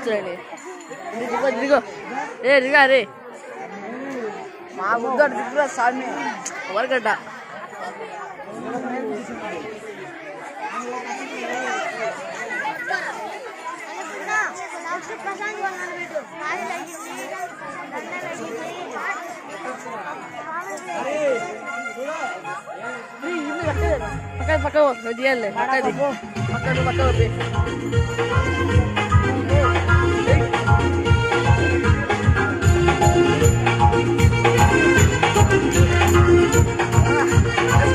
వచ్చాడండి దిగో దిగో రే దిగా రే. మా బుద్ధోడు దిగురా స్వామి. వరకట్ట పక్క పక్క దిగాలి పక్కది పక్క Ah,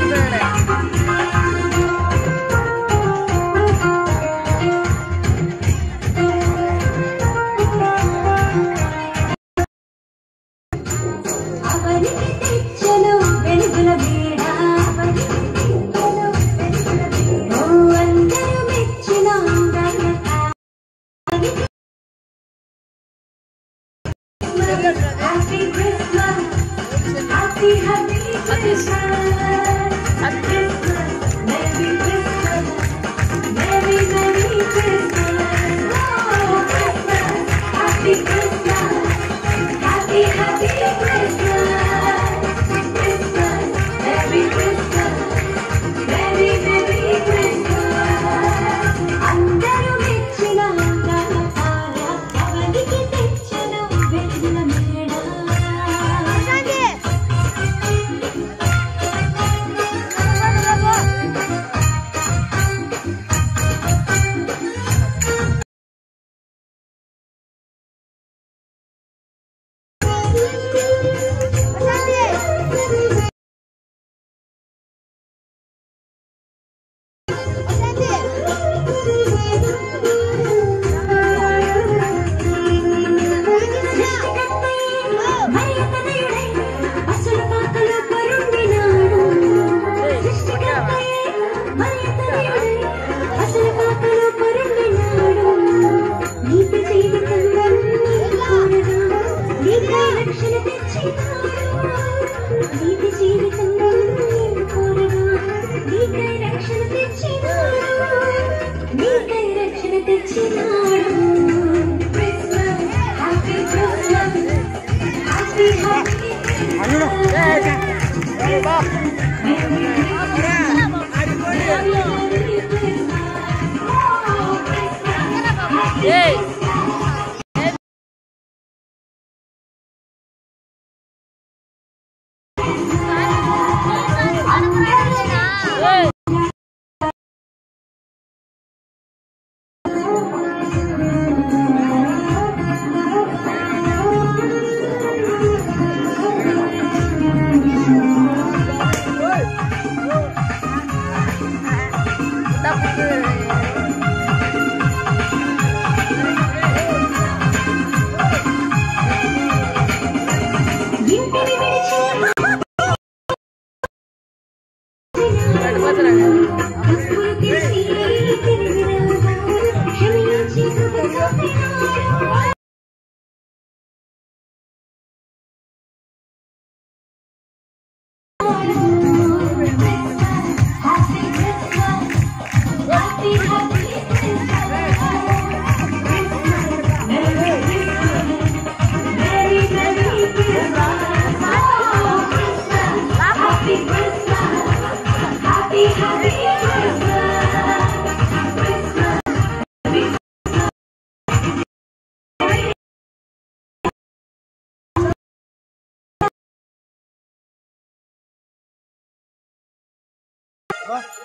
let's. Oh! 走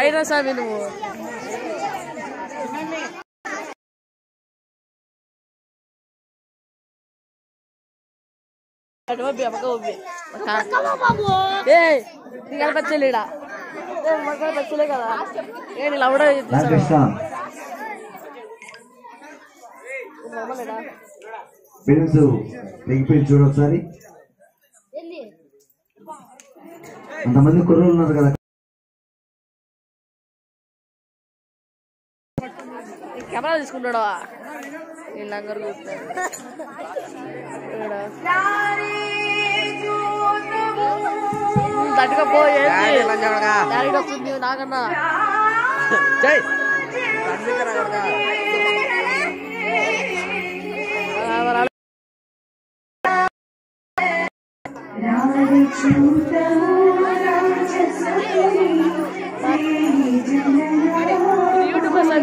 పైరా సామి నువ్వు. బచ్చలేడా బచ్చలే కదా. నేను ఇలా కూడా ఫిలిమ్స్ తెగిపోయి చూడొకసారి అంతమంది కదా. కెమెరా తీసుకుంటాడా? నేను లంగరు తట్టుగా పోయేది వస్తుంది నాకన్నా. చూడ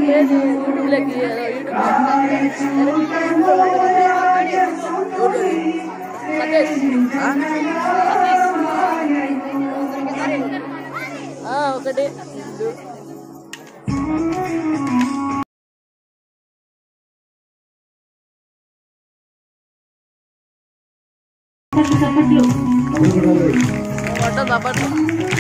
Oh, gede. Satu-satu dulu. Oh, dapat dapat.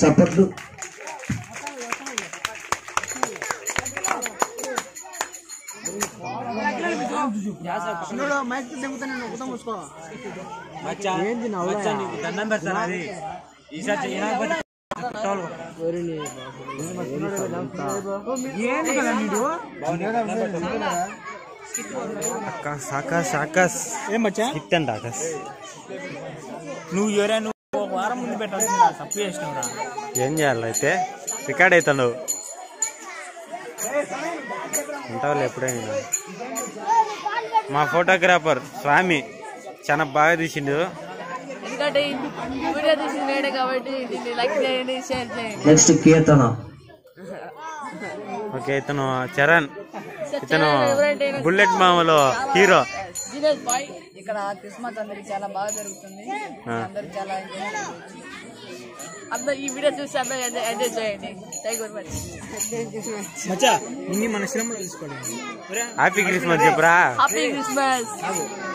చప్పట్లు మైక్ దింగుతాను నేను ఒకదా మూసుకో మచ్చా మచ్చా నీకు దండం పెడతాను అది ఈసారి చేయకపోతే తోలు. ఏంది కదా మీరు ఆకాశ్ ఆకాశ్ ఆకాశ్ ఏం మచ్చా హిట్ అండి ఆకాశ్ నువ్వు ఎవరైనా నువ్వు ఒక వారం ముందు పెట్టాల్సిందా తప్పు చేసినవురా ఏం చేయాలి అయితే? రికార్డ్ అవుతాడు. ఉంటావులే ఎప్పుడైనా. మా ఫోటోగ్రాఫర్ స్వామి చాలా బాగా తీసిండు. ఎందుకంటే ఈ వీడియో తీసి నేడే కాబట్టి దీన్ని లైక్ చేయండి షేర్ చేయండి. నెక్స్ట్ కీర్తన. ఓకే ఇతను చరణ్. ఇతను బుల్లెట్ మామలో హీరో. బాయ్ ఇక్కడ క్రిస్మస్ అందరికి చాలా బాగా జరుగుతుంది. అందరూ చాలా ఎంజాయ్ అందరూ ఈ వీడియో చూసి అందరూ ఎంజాయ్ చేయండి. థ్యాంక్ యూ వెరీ మచ్ మచ్చా ఇన్ని మన శ్రమలో తీసుకోవడం హ్యాపీ క్రిస్మస్ చెప్పురా. హ్యాపీ క్రిస్మస్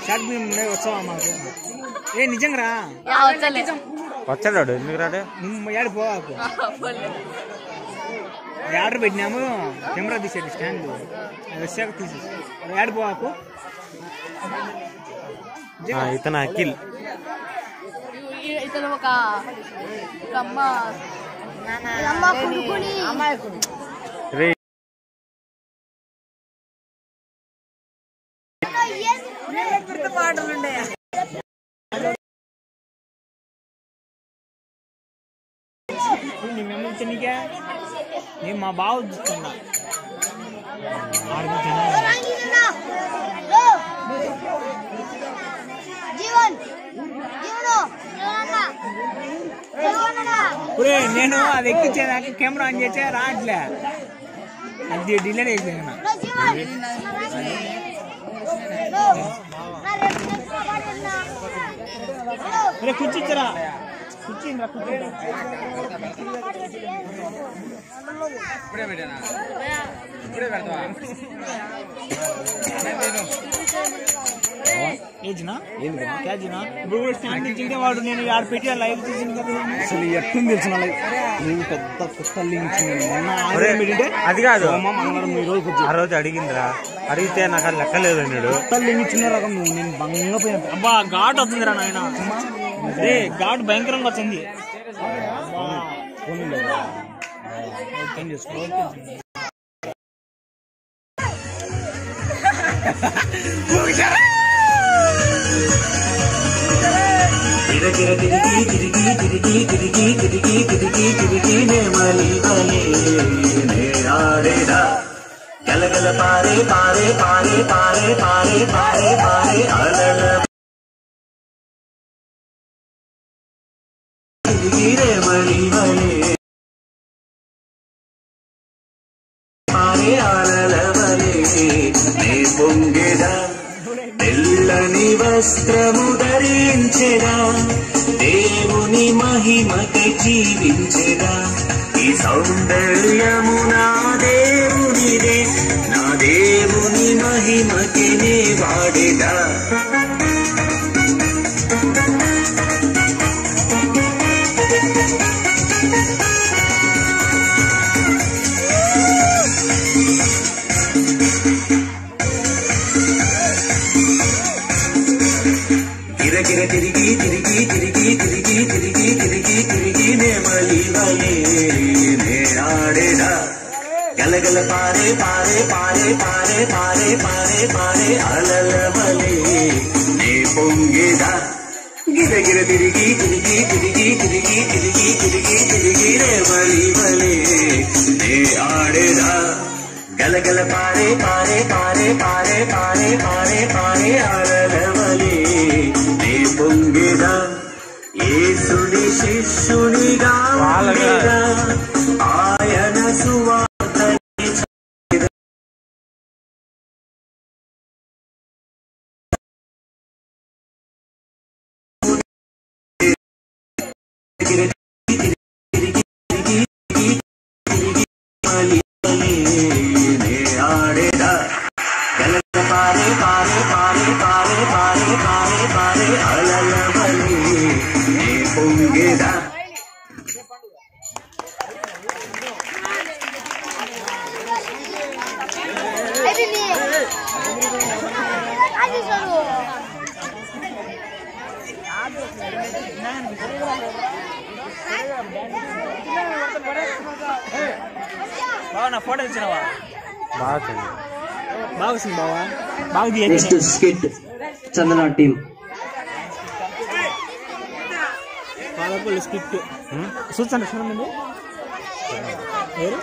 షార్ట్ ఫిల్మ్ వచ్చావా మాకు ఏ నిజంగా యా వచ్చలే. వచ్చాడు ఎందుకు రాడు? ఏడు పోవాకు. ఆర్డర్ పెట్టినాము? కెమెరా తీసేది స్టాండ్. అది వచ్చాక తీసి ఏడు పోవాకు ఆ, ఇతను అఖిల్. ఈ- ఇతను ఒక ఒక అమ్మ అమాయకుడు రే. ఎంత పాటలు ఉన్నాయా నీ మేము చిన్నగా నేను మా బావ చూస్తున్నా. ఆడికి జనాలు జీవన్ నేను అది ఎక్కించేదాకా కెమెరా ఆన్ చేసే రావట్లే. అది డిలేట్ అయిపోయినా లో జీవన్. లో నా రేపు నెక్స్ట్ పాడుతున్నా ఒరే కూర్చిచ్చరా ఇప్పుడే పెట్టానా? ఇప్పుడే పెడతావా? ఏజ్నా క్యాజ్నా ఇప్పుడు కూడా స్టాండ్ ఇచ్చింటే వాడు నేను ఆడ పెట్టి లైవ్ తీసింది కదా. అసలు ఎట్టుంది తెలిసిన పెద్ద లింక్ అది కాదు. ఆ రోజు అడిగిందిరా. అడిగితే నాకు అది లెక్కలేదు అన్నాడు. లింక్ ఇచ్చిన రకం నువ్వు నేను బంగ పోయినా అబ్బా ఘాట్ వస్తుందిరా నాయన. ఘాట్ భయంకరంగా వచ్చింది ఓకే చేసుకో తిరగిర తిరిగి తిరిగి తిరిగి తిరిగి తిరిగి తిరిగి తిరిగి నే మలి వలే నే ఆడేదా గలగల పారే పారే పారే పారే పారే పారే పారే అలల తిరిగి పారే అలల వలే పొంగెదా తెల్లని వస్త్రము ధరించెదా దేవుని మహిమకి జీవించెదా ఈ సౌందర్యము నా దేవునిదే నా దేవుని మహిమకి నే వాడేదా గిరగిర తిరిగి తిరిగి తిరిగి తిరిగి తిరిగి తిరిగి తిరిగి నే మలి వలే నే ఆడేదా గలగల పారే పారే పారే పారే పారే పారే పారే అలల వలే నే పొంగేదా గిరగిర తిరిగి తిరిగి తిరిగి తిరిగి తిరిగి తిరిగి తిరిగి రే మలి వలే నే ఆడేదా గలగల పారే పారే పారే పారే పారే పారే పారే అలల शिशुनिगा నెక్స్ట్ తీయచ్చు skit Chandana team Palapalli skit చూస్తాను చూడండి ఎవరు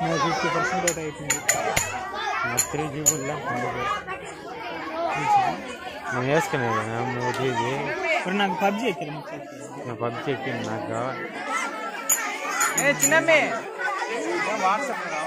నా ఫిఫ్టీ పర్సెంట్ అవుట్ అయిపోయింది త్రీ జీబుల్లో నేను వేసుకునేది నువ్వు జీబీ ఇప్పుడు నాకు పబ్జి ఎక్కింది నేను పబ్జి ఎక్కింది నాకు కావాలి ఏ చిన్నమ్మే ఓవే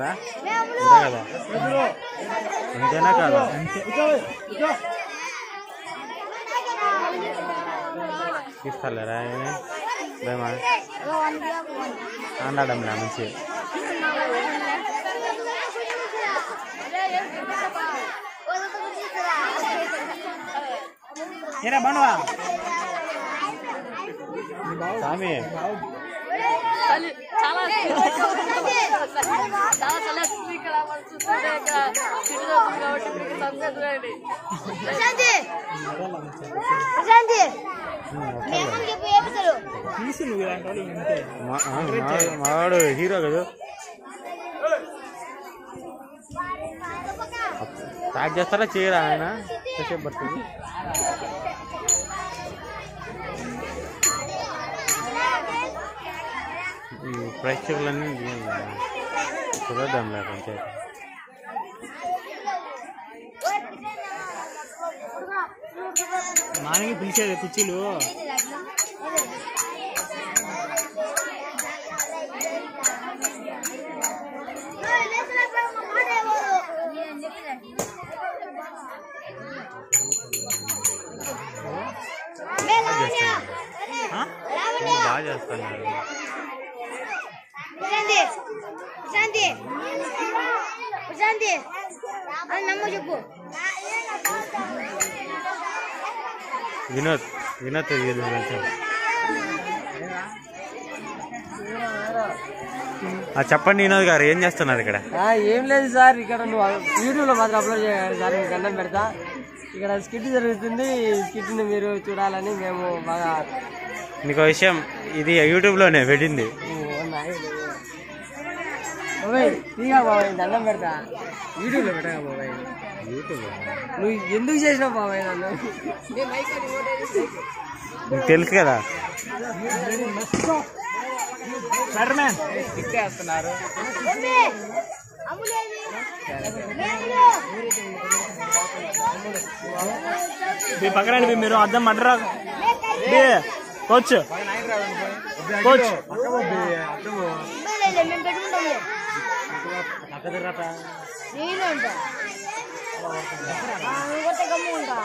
రా మేము అంతే కదా అంతేనా కాదా తీస్తాలేరా ఏమి భయమా ఆడాడంలే మంచి ఏరా బానువా స్వామి చలి చాలా చాలా చలి వస్తుంది ఇక్కడ మనం చూస్తుంటే ఇక్కడ సిటీ వస్తుంది కాబట్టి మీకు మావాడు హీరో కదా. స్టార్ట్ చేస్తారా చేయరా ఆయన? పడుతుంది? ఈ ప్రేక్షకులన్నీ కుదరదాంలే కొంచెం నాన్నకి పిలిచేది కుర్చీలు బాగా చేస్తున్నారు నమ్మ చెప్పు. వినోద్ వినోద్ తెలియదు చెప్పండి వినోద్ గారు ఏం చేస్తున్నారు ఇక్కడ? ఆ, ఏం లేదు సార్ ఇక్కడ నువ్వు యూట్యూబ్లో మాత్రం అప్లోడ్ చేయాలి సార్ మీకు దండం పెడతా. ఇక్కడ స్కిట్ జరుగుతుంది స్కిట్ని మీరు చూడాలని మేము బాగా మీకు విషయం ఇది యూట్యూబ్లోనే పెట్టింది. బాబాయ్ తీగా బాబాయ్ దండం పెడతా. యూట్యూబ్లో పెట్టగా బాబాయ్. యూట్యూబ్ నువ్వు ఎందుకు చేసినావు బాబాయ్ నన్ను? మీకు తెలుసు కదా? స్పైడర్ మ్యాన్ మమ్మీ అమ్ములేది మీ పక్కన మీరు అద్దం మడ్రా కోచ్. కోచ్. మేము పెట్టుకుంటాంలే నేను ఉంటా ఇంకొక గమ్ము ఉంటా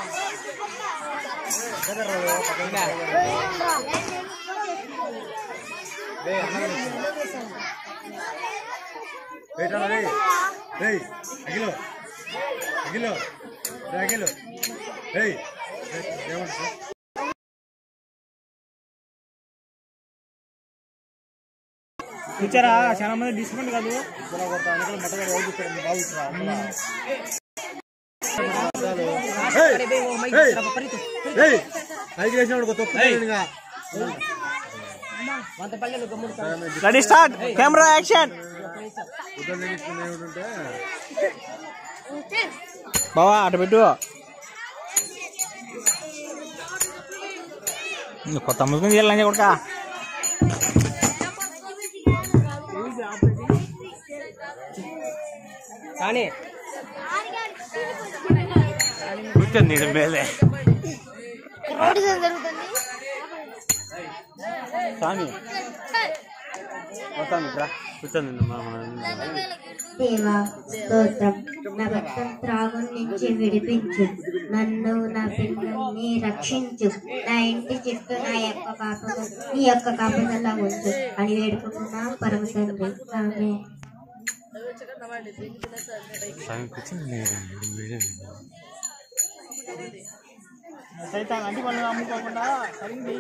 అగిలో అగిలో అగిలో ఏయ్ కూర్చారా చాలా మంది డిస్కౌంట్ కాదు. రెడీ స్టార్ట్ కెమెరా యాక్షన్ బావా అటు పెట్టు. కొత్త ముసుగుని చేయాలని కొడుకా కానీ కూర్చొని నేను మేలే. రోడ్డు జరుగుతుంది. స్వామి. వస్తాను రా. కూర్చొని మా- మా- దేవా స్తోత్రం. నా భక్తం త్రాగు నుంచి విడిపించు. నన్ను నా పిల్లల్ని రక్షించు. నా ఇంటి చుట్టూ నా యొక్క పాపము నీ యొక్క కాపుదలా ఉంచు. అని వేడుకుంటున్నా పరమ తండ్రి ఆమె స్వామి కూర్చొని నేను మేలే సైతాన్ అంటే వాళ్ళు అమ్ముకోకుండా సరింది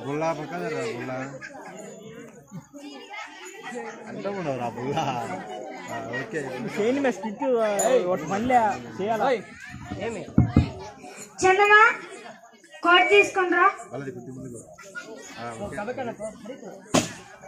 బుల్లా పక్కన రా అంటే ఉండవు రా ఓకే. చేయండి మేము స్కిట్ ఒకటి మళ్ళీ చేయాలి ఏమి కోట్ వాళ్ళది కొద్ది ముందుకు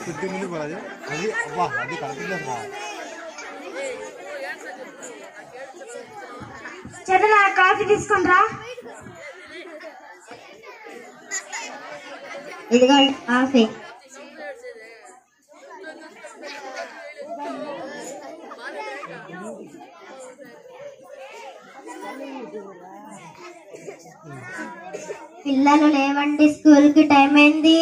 కొద్ది అది. అబ్బా అది కరెక్ట్ రా. చందన కాఫీ తీసుకుని రా. ఇదిగోండి కాఫీ. పిల్లలు లేవండి స్కూల్కి టైం అయింది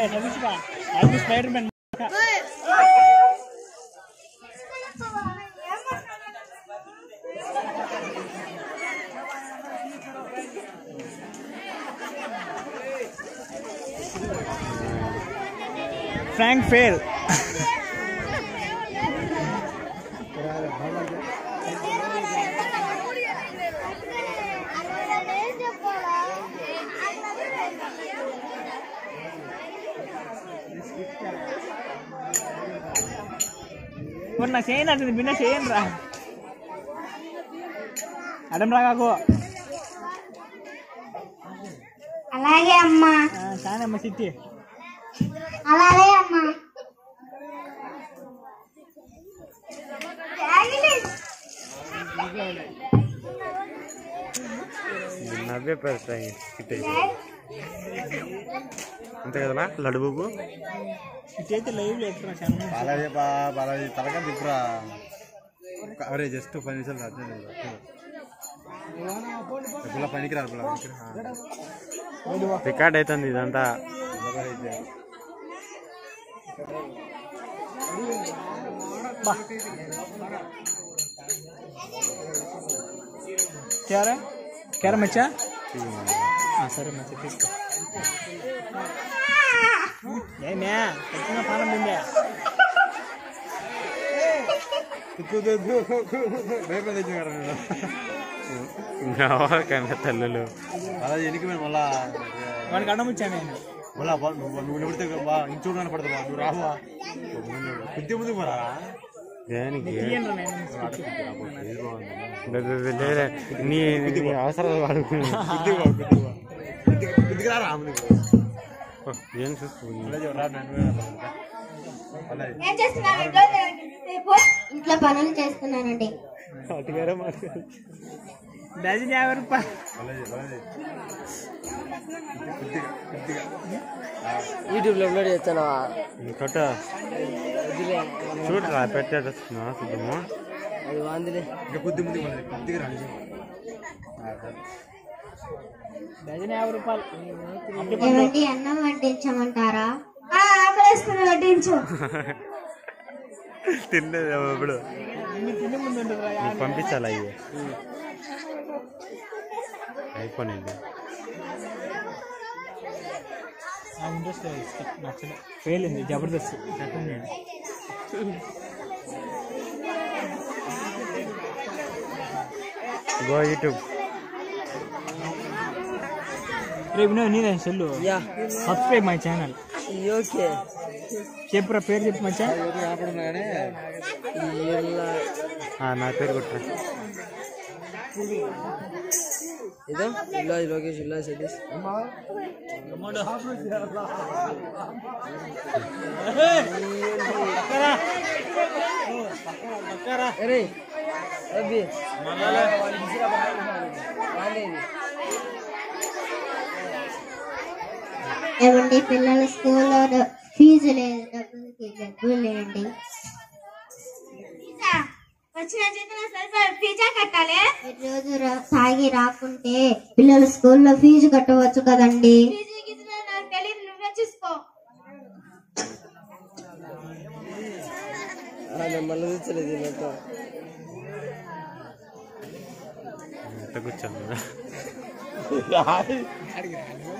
రా రే నడుచుగా అది spider man prank fail మరి నా చేయను అట్లా బిన్న చేయను రా అడం రా కాకు అలాగే అమ్మా కానీ అమ్మ చిట్టి అలాగే అమ్మా నవ్వే పెడతాయి అంతే కదా లడుబుకు అయితే లైవ్ లేకురా బాలాజీ బా బాలాజీ తలగా తిప్పురా. అరే జస్ట్ పది నిమిషాలు అర్జెంట్ ఎప్పుడు పనికి రాదు రికార్డ్ అవుతుంది ఇదంతా. క్యారా? క్యారా మచ్చా? సరే మచ్చా తీసుకో. ఏమే వచ్చిన పానం కన్నా తల్లులు. బాలాజీ ఎనికి మళ్ళా వాడికి అన్నం ఇచ్చాను నేను. మళ్ళా బా- నువ్వు నువ్వు నిబడితే బా ఇంచోడు కనపడదు బా నువ్వు రావా. కొద్ది ముందుకు మరా దేనికి? నీ అవసరాలు వాడుకుని. కొద్దిగా రా ఏం చేస్తున్నారు ఇంట్లో పనులు చేస్తున్నానండి. డజన్ యాభై రూపాయలు బాలాజీ బాలాజీ కొద్దిగా కొద్దిగా. యూట్యూబ్లో అప్లోడ్ చేస్తాను కొట్ట చూడరా పెట్టాడు చూద్దాము అది వాందిలే. ఇంకా కొద్ది ముందుకు బాలాజీ కొద్దిగా రా డజన్ యాభై రూపాయలు. ఏమండి అన్నం వడ్డించమంటారా? ఆకలిస్తున్న వడ్డించు. తినలేదు ఇప్పుడు. పంపించాలి అయ్యి అయిపోయింది ఇంట్రెస్ట్ నచ్చలే. ఫెయిల్ అయింది జబర్దస్త్. నేను గో యూట్యూబ్. రేపు నేను నీదే cell yeah subscribe my channel okay చెప్పురా పేరు చెప్పు మచ్చా కనపడుతున్నా కానీ నా పేరు కొట్టరా ఇదో ఇలా లోకేష్ ఇలా సతీష్ అరే అబ్బి ఏమండి పిల్లల స్కూల్లో ఫీజు లేదు డబ్బులకి డబ్బులు లేండి వచ్చిన కట్టాలి? రోజు రా- తాగి రాకుంటే పిల్లలు స్కూల్లో ఫీజు కట్టవచ్చు కదండి. నువ్వే చూసుకో. మళ్ళీ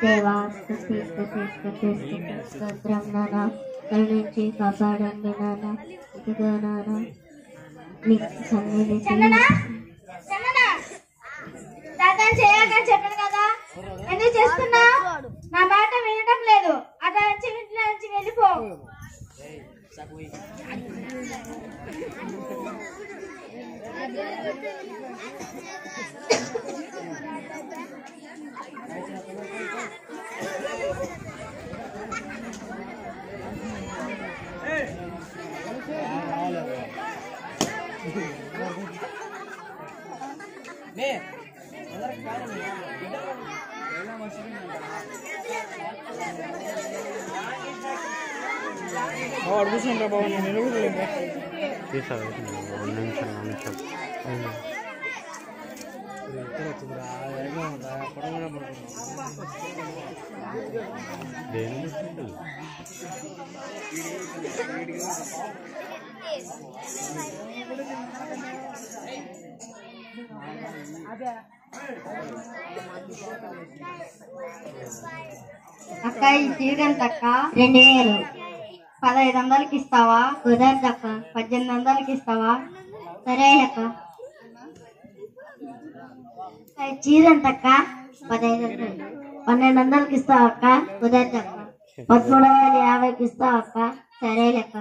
దేవా స్తుతి స్తుతి స్తుతి స్తుతి కరుణించి కాపాడండి నానా ఇదిగో నానా మీకు సన్నిధి చెప్పాను కదా. ఎందుకు చేస్తున్నా నా మాట వినడం లేదు. అట్లా నుంచి ఇంట్లో నుంచి వెళ్ళిపో. వాడు కూర్చుంటా బాబు నేను నిలబడలేదు అక్క ఈ చీర ఎంత అక్క రెండు వేలు. పదహైదు వందలకి ఇస్తావా? కుదరదు అక్క. పద్దెనిమిది వందలకి ఇస్తావా? సరే అక్క. చీర ఎంత అక్క పదహైదు వందలు. పన్నెండు వందలకి ఇస్తావా అక్క? కుదరదు అక్క. పదమూడు వందల యాభైకి ఇస్తావా అక్క? సరే అక్క.